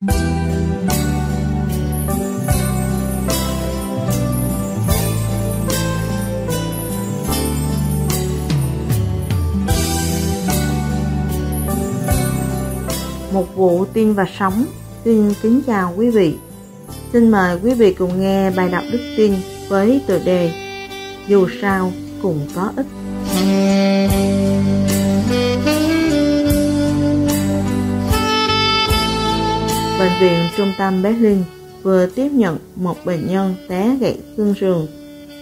Một vụ tin và sống Xin kính chào quý vị. Xin mời quý vị cùng nghe bài đọc đức tin với tựa đề Dù sao cũng có ích. Bệnh viện trung tâm Berlin vừa tiếp nhận một bệnh nhân té gãy xương sườn.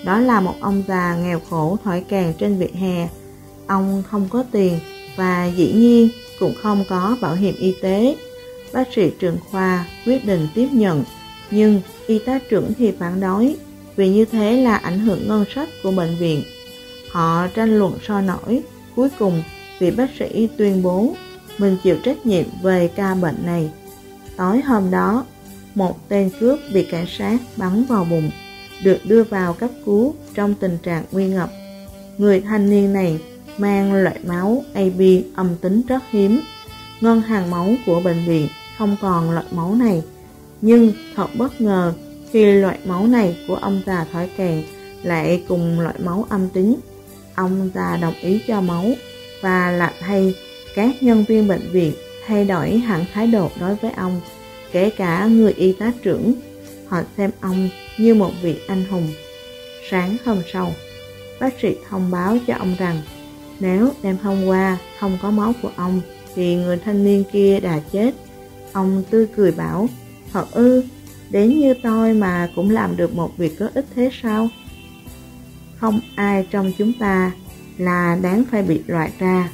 Đó là một ông già nghèo khổ thỏi càng trên vỉa hè. Ông không có tiền và dĩ nhiên cũng không có bảo hiểm y tế. Bác sĩ trưởng khoa quyết định tiếp nhận, nhưng y tá trưởng thì phản đối vì như thế là ảnh hưởng ngân sách của bệnh viện. Họ tranh luận so nổi, cuối cùng vị bác sĩ tuyên bố mình chịu trách nhiệm về ca bệnh này. Tối hôm đó, một tên cướp bị cảnh sát bắn vào bụng, được đưa vào cấp cứu trong tình trạng nguy ngập. Người thanh niên này mang loại máu AB âm tính rất hiếm. Ngân hàng máu của bệnh viện không còn loại máu này. Nhưng thật bất ngờ khi loại máu này của ông già thói kèn lại cùng loại máu âm tính. Ông già đồng ý cho máu và lại thay các nhân viên bệnh viện thay đổi hẳn thái độ đối với ông, kể cả người y tá trưởng. Họ xem ông như một vị anh hùng. Sáng hôm sau, bác sĩ thông báo cho ông rằng nếu đêm hôm qua không có máu của ông thì người thanh niên kia đã chết. Ông tươi cười bảo, thật ư, đến như tôi mà cũng làm được một việc có ích thế sao? Không ai trong chúng ta là đáng phải bị loại ra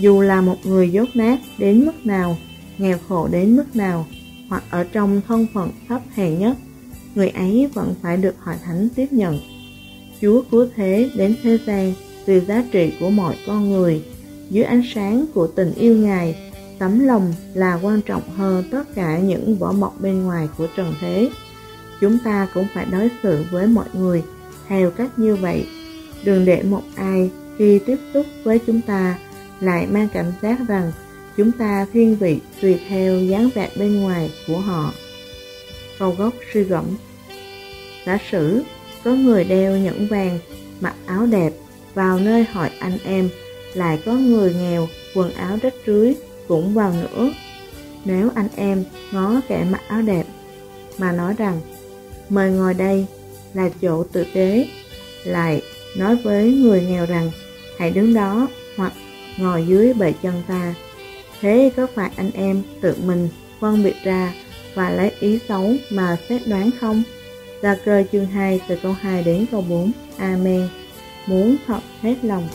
dù là một người dốt nát đến mức nào, nghèo khổ đến mức nào, hoặc ở trong thân phận thấp hèn nhất, người ấy vẫn phải được hội thánh tiếp nhận. Chúa cứu thế đến thế gian từ giá trị của mọi con người, dưới ánh sáng của tình yêu Ngài, tấm lòng là quan trọng hơn tất cả những vỏ bọc bên ngoài của trần thế. Chúng ta cũng phải đối xử với mọi người theo cách như vậy. Đừng để một ai khi tiếp xúc với chúng ta lại mang cảm giác rằng chúng ta thiên vị tùy theo dáng vẻ bên ngoài của họ. Câu gốc suy gẫm Giả sử có người đeo nhẫn vàng, mặc áo đẹp, vào nơi hỏi anh em, lại có người nghèo, quần áo rách rưới cũng vào nữa. Nếu anh em ngó kẻ mặc áo đẹp, mà nói rằng, mời ngồi đây là chỗ tự tế, lại nói với người nghèo rằng, hãy đứng đó hoặc ngồi dưới bệ chân ta. Thế có phải anh em tự mình phân biệt ra và lấy ý xấu mà xét đoán không? Gia cơ chương 2 từ câu 2 đến câu 4. Amen. Muốn thật hết lòng.